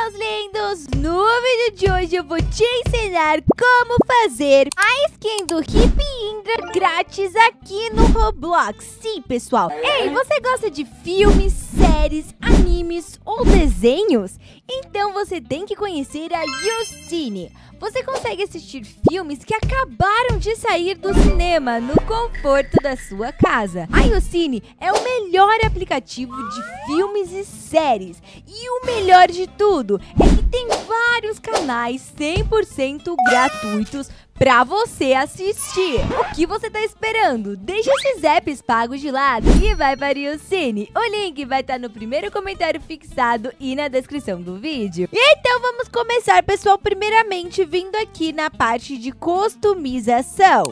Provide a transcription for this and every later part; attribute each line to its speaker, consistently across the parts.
Speaker 1: seus lindos! No vídeo de hoje eu vou te ensinar como fazer a skin do Hip Indra grátis aqui no Roblox. Sim, pessoal. Ei, você gosta de filmes, séries, animes ou desenhos? Então você tem que conhecer a YouCine. Você consegue assistir filmes que acabaram de sair do cinema no conforto da sua casa. A YouCine é o melhor aplicativo de filmes e séries. E o melhor de tudo é que tem vários canais 100% gratuitos pra você assistir. O que você tá esperando? Deixa esses apps pagos de lado e vai para o Cine. O link vai estar tá no primeiro comentário fixado e na descrição do vídeo. Então vamos começar, pessoal, primeiramente vindo aqui na parte de customização.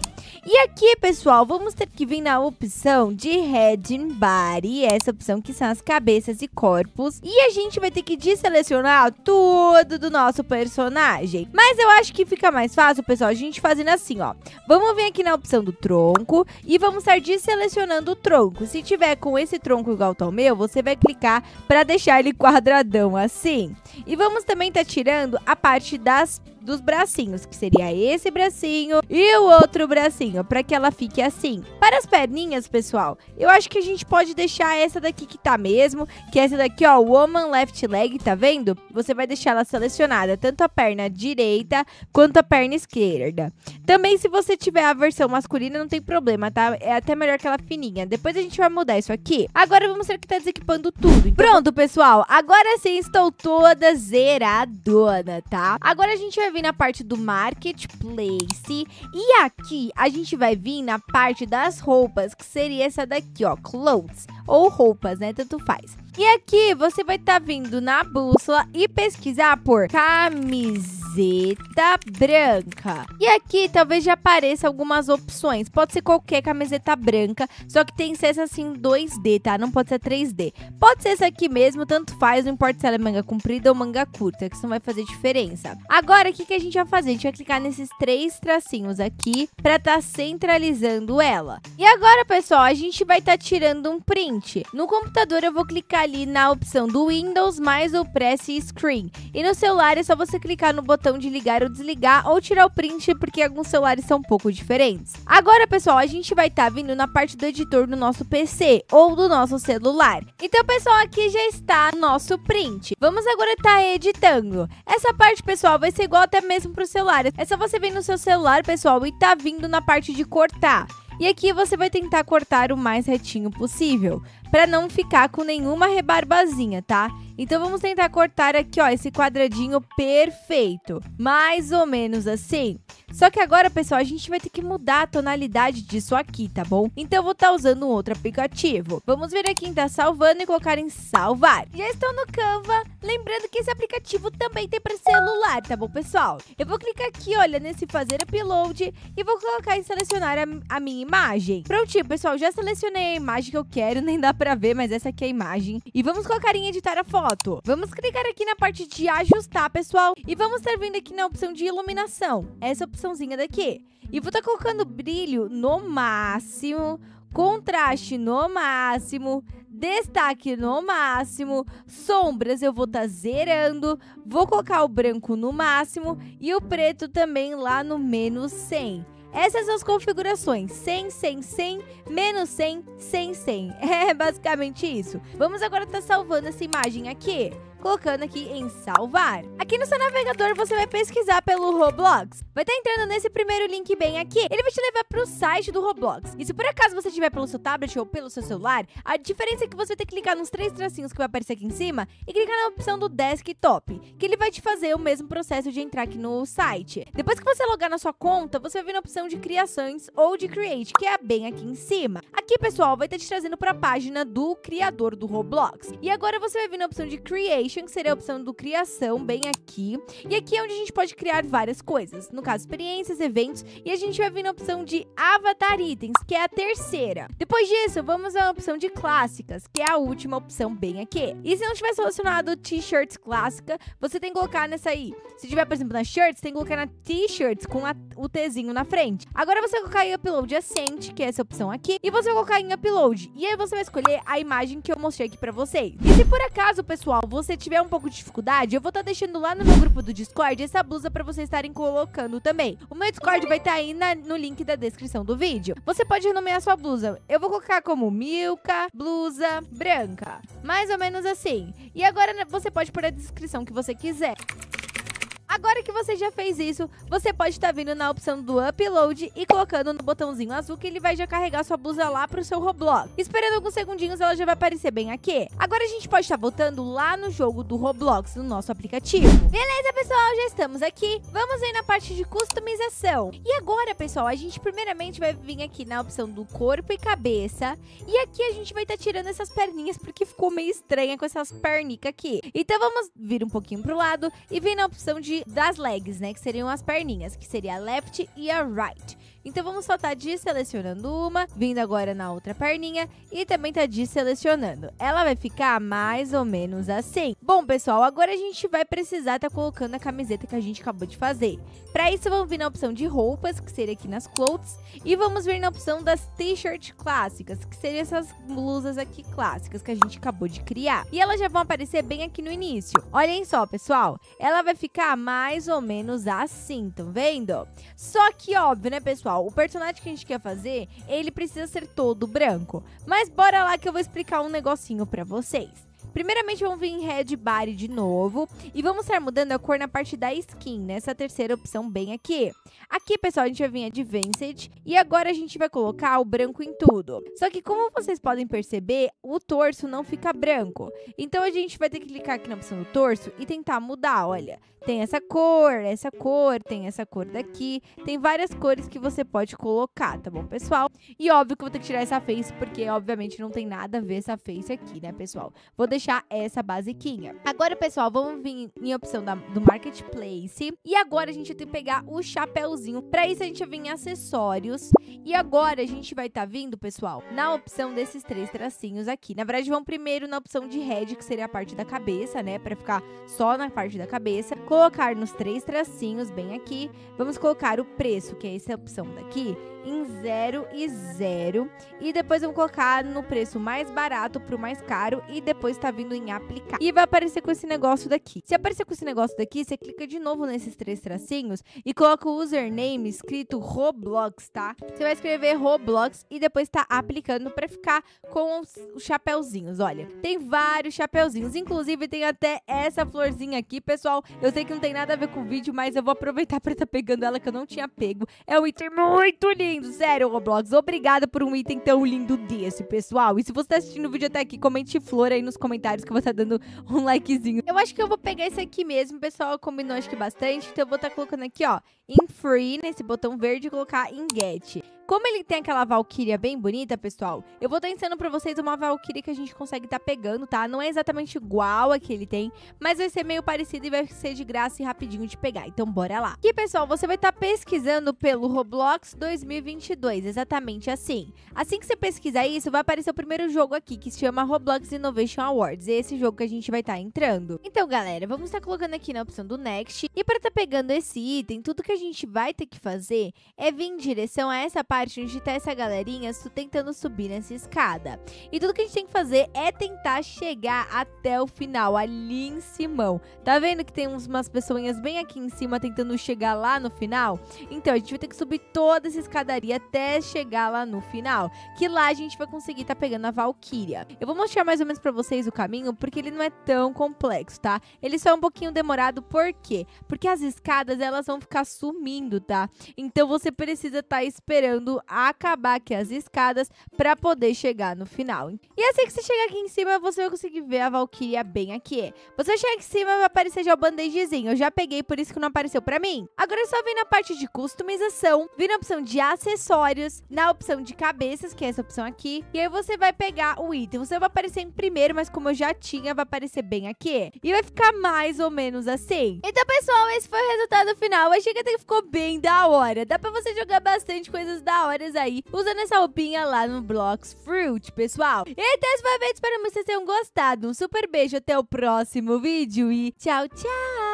Speaker 1: E aqui, pessoal, vamos ter que vir na opção de Head Body, essa opção que são as cabeças e corpos. E a gente vai ter que deselecionar tudo do nosso personagem. Mas eu acho que fica mais fácil, pessoal, a gente fazendo assim, ó. Vamos vir aqui na opção do tronco e vamos estar deselecionando o tronco. Se tiver com esse tronco igual ao meu, você vai clicar para deixar ele quadradão assim. E vamos também estar tá tirando a parte das dos bracinhos, que seria esse bracinho e o outro bracinho, para que ela fique assim. Para as perninhas, pessoal, eu acho que a gente pode deixar essa daqui que tá mesmo, que é essa daqui, ó, Woman Left Leg, tá vendo? Você vai deixar ela selecionada, tanto a perna direita quanto a perna esquerda. Também, se você tiver a versão masculina, não tem problema, tá? É até melhor que ela fininha. Depois a gente vai mudar isso aqui. Agora vamos ter que tá desequipando tudo. Então... Pronto, pessoal. Agora sim estou toda zeradona, tá? Agora a gente vai vir na parte do marketplace e aqui a gente vai vir na parte das roupas, que seria essa daqui, ó, clothes ou roupas, né? Tanto faz. E aqui você vai estar tá vindo na bússola e pesquisar por camiseta branca. E aqui talvez já apareça algumas opções. Pode ser qualquer camiseta branca, só que tem que ser assim 2D, tá? Não pode ser 3D. Pode ser essa aqui mesmo, tanto faz, não importa se ela é manga comprida ou manga curta, que isso não vai fazer diferença. Agora, o que, que a gente vai fazer? A gente vai clicar nesses três tracinhos aqui estar tá centralizando ela. E agora, pessoal, a gente vai tá tirando um print. No computador eu vou clicar ali na opção do Windows mais o Press Screen. E no celular é só você clicar no botão de ligar ou desligar ou tirar o print, porque alguns celulares são um pouco diferentes. Agora, pessoal, a gente vai estar tá vindo na parte do editor do nosso PC ou do nosso celular. Então, pessoal, aqui já está nosso print. Vamos agora estar tá editando. Essa parte, pessoal, vai ser igual até mesmo para o celular. É só você vir no seu celular, pessoal, e tá vindo na parte de cortar. E aqui você vai tentar cortar o mais retinho possível, para não ficar com nenhuma rebarbazinha, tá? Então vamos tentar cortar aqui, ó, esse quadradinho perfeito. Mais ou menos assim. Só que agora, pessoal, a gente vai ter que mudar a tonalidade disso aqui, tá bom? Então eu vou estar tá usando um outro aplicativo. Vamos vir aqui em tá salvando e colocar em salvar. Já estou no Canva. Lembrando que esse aplicativo também tem para celular, tá bom, pessoal? Eu vou clicar aqui, olha, nesse fazer upload e vou colocar em selecionar a, a minha imagem. Prontinho, pessoal, já selecionei a imagem que eu quero, nem dá para ver, mas essa aqui é a imagem. E vamos colocar em editar a foto. Vamos clicar aqui na parte de ajustar, pessoal. E vamos estar vindo aqui na opção de iluminação. Essa opçãozinha daqui. E vou estar colocando brilho no máximo, contraste no máximo, destaque no máximo, sombras eu vou estar tá zerando, vou colocar o branco no máximo e o preto também lá no menos 100. Essas são as configurações, 100, 100, 100, menos 100, 100, 100. É basicamente isso. Vamos agora estar tá salvando essa imagem aqui colocando aqui em salvar. Aqui no seu navegador você vai pesquisar pelo Roblox. Vai estar tá entrando nesse primeiro link bem aqui. Ele vai te levar para o site do Roblox. E se por acaso você estiver pelo seu tablet ou pelo seu celular, a diferença é que você vai ter que clicar nos três tracinhos que vai aparecer aqui em cima e clicar na opção do desktop, que ele vai te fazer o mesmo processo de entrar aqui no site. Depois que você logar na sua conta, você vai vir na opção de criações ou de create, que é bem aqui em cima. Aqui, pessoal, vai estar te trazendo para a página do criador do Roblox. E agora você vai vir na opção de create Creation, que seria a opção do criação, bem aqui. E aqui é onde a gente pode criar várias coisas. No caso, experiências, eventos. E a gente vai vir na opção de Avatar Itens, que é a terceira. Depois disso, vamos à opção de clássicas, que é a última opção bem aqui. E se não tiver selecionado T-shirts clássica, você tem que colocar nessa aí. Se tiver, por exemplo, na shirts, tem que colocar na T-shirts com a, o Tzinho na frente. Agora você vai colocar em Upload Ascent, que é essa opção aqui. E você vai colocar em Upload. E aí você vai escolher a imagem que eu mostrei aqui pra vocês. E se por acaso, pessoal, você tiver um pouco de dificuldade, eu vou estar tá deixando lá no meu grupo do Discord essa blusa para vocês estarem colocando também. O meu Discord vai estar tá aí na, no link da descrição do vídeo. Você pode renomear sua blusa. Eu vou colocar como Milka, blusa branca. Mais ou menos assim. E agora né, você pode pôr a descrição que você quiser. Agora que você já fez isso, você pode estar tá vindo na opção do Upload e colocando no botãozinho azul que ele vai já carregar sua blusa lá pro seu Roblox. Esperando alguns segundinhos, ela já vai aparecer bem aqui. Agora a gente pode estar tá voltando lá no jogo do Roblox, no nosso aplicativo. Beleza, pessoal? Já estamos aqui. Vamos aí na parte de customização. E agora, pessoal, a gente primeiramente vai vir aqui na opção do corpo e cabeça. E aqui a gente vai estar tá tirando essas perninhas porque ficou meio estranha com essas pernicas aqui. Então vamos vir um pouquinho pro lado e vir na opção de das legs, né? Que seriam as perninhas, que seria a left e a right. Então vamos só tá deselecionando uma, vindo agora na outra perninha e também tá deselecionando. Ela vai ficar mais ou menos assim. Bom, pessoal, agora a gente vai precisar tá colocando a camiseta que a gente acabou de fazer. Para isso, vamos vir na opção de roupas, que seria aqui nas clothes, e vamos vir na opção das t-shirts clássicas, que seriam essas blusas aqui clássicas que a gente acabou de criar. E elas já vão aparecer bem aqui no início. Olhem só, pessoal, ela vai ficar mais ou menos assim, estão vendo? Só que óbvio, né, pessoal? o personagem que a gente quer fazer, ele precisa ser todo branco. Mas bora lá que eu vou explicar um negocinho pra vocês. Primeiramente, vamos vir em Red Body de novo. E vamos estar mudando a cor na parte da skin, nessa terceira opção bem aqui. Aqui, pessoal, a gente vai vir Advanced. E agora a gente vai colocar o branco em tudo. Só que, como vocês podem perceber, o torso não fica branco. Então, a gente vai ter que clicar aqui na opção do torso e tentar mudar, olha. Tem essa cor, essa cor, tem essa cor daqui. Tem várias cores que você pode colocar, tá bom, pessoal? E óbvio que eu vou ter que tirar essa face, porque, obviamente, não tem nada a ver essa face aqui, né, pessoal? Vou deixar deixar essa basiquinha. Agora, pessoal, vamos vir em opção da, do Marketplace. E agora a gente tem que pegar o chapéuzinho. Para isso, a gente vir em acessórios. E agora a gente vai estar tá vindo, pessoal, na opção desses três tracinhos aqui. Na verdade, vamos primeiro na opção de head, que seria a parte da cabeça, né? Para ficar só na parte da cabeça. Colocar nos três tracinhos bem aqui. Vamos colocar o preço, que é essa opção daqui em 0 e 0. E depois vamos colocar no preço mais barato pro mais caro e depois tá vindo em aplicar. E vai aparecer com esse negócio daqui. Se aparecer com esse negócio daqui, você clica de novo nesses três tracinhos e coloca o username escrito Roblox, tá? Você vai escrever Roblox e depois tá aplicando para ficar com os, os chapéuzinhos. Olha, tem vários chapéuzinhos, inclusive tem até essa florzinha aqui, pessoal. Eu sei que não tem nada a ver com o vídeo, mas eu vou aproveitar para tá pegando ela que eu não tinha pego. É um item muito lindo lindo, sério, Roblox. Obrigada por um item tão lindo desse, pessoal. E se você tá assistindo o vídeo até aqui, comente flor aí nos comentários que eu vou estar tá dando um likezinho. Eu acho que eu vou pegar esse aqui mesmo, pessoal. Combinou acho que bastante. Então eu vou estar tá colocando aqui, ó, em free, nesse botão verde, e colocar em get. Como ele tem aquela Valkyria bem bonita, pessoal, eu vou estar tá ensinando pra vocês uma Valkyria que a gente consegue estar tá pegando, tá? Não é exatamente igual a que ele tem, mas vai ser meio parecido e vai ser de graça e rapidinho de pegar. Então, bora lá. Aqui, pessoal, você vai estar tá pesquisando pelo Roblox 2022, exatamente assim. Assim que você pesquisar isso, vai aparecer o primeiro jogo aqui, que se chama Roblox Innovation Awards. É esse jogo que a gente vai estar tá entrando. Então, galera, vamos estar colocando aqui na opção do Next. E para estar tá pegando esse item, tudo que a gente vai ter que fazer é vir em direção a essa parte parte onde tá essa galerinha tentando subir nessa escada. E tudo que a gente tem que fazer é tentar chegar até o final, ali em cima. Tá vendo que tem umas pessoinhas bem aqui em cima tentando chegar lá no final? Então, a gente vai ter que subir toda essa escadaria até chegar lá no final. Que lá a gente vai conseguir tá pegando a Valkyria. Eu vou mostrar mais ou menos pra vocês o caminho, porque ele não é tão complexo, tá? Ele só é um pouquinho demorado, por quê? Porque as escadas, elas vão ficar sumindo, tá? Então, você precisa estar tá esperando acabar aqui as escadas para poder chegar no final. E assim que você chegar aqui em cima, você vai conseguir ver a Valkyria bem aqui. Você chegar aqui em cima, vai aparecer já o bandagezinho. Eu já peguei, por isso que não apareceu para mim. Agora é só vir na parte de customização, vir na opção de acessórios, na opção de cabeças, que é essa opção aqui. E aí você vai pegar o item. Você vai aparecer em primeiro, mas como eu já tinha, vai aparecer bem aqui. E vai ficar mais ou menos assim. Então, pessoal, esse foi o resultado final. Eu achei que até ficou bem da hora. Dá pra você jogar bastante coisas da horas aí usando essa roupinha lá no Blocks Fruit, pessoal. Então, esse foi o vídeo. Espero que vocês tenham gostado. Um super beijo. Até o próximo vídeo e tchau, tchau!